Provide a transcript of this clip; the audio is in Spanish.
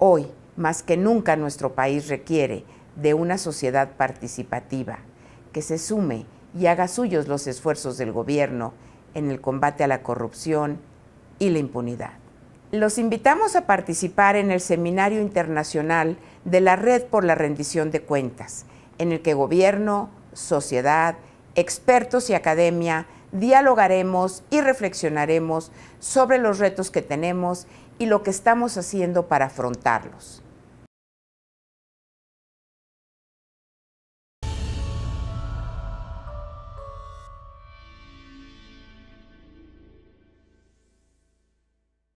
Hoy, más que nunca, nuestro país requiere de una sociedad participativa que se sume y haga suyos los esfuerzos del gobierno en el combate a la corrupción y la impunidad. Los invitamos a participar en el Seminario Internacional de la Red por la Rendición de Cuentas, en el que gobierno, sociedad, expertos y academia dialogaremos y reflexionaremos sobre los retos que tenemos y lo que estamos haciendo para afrontarlos.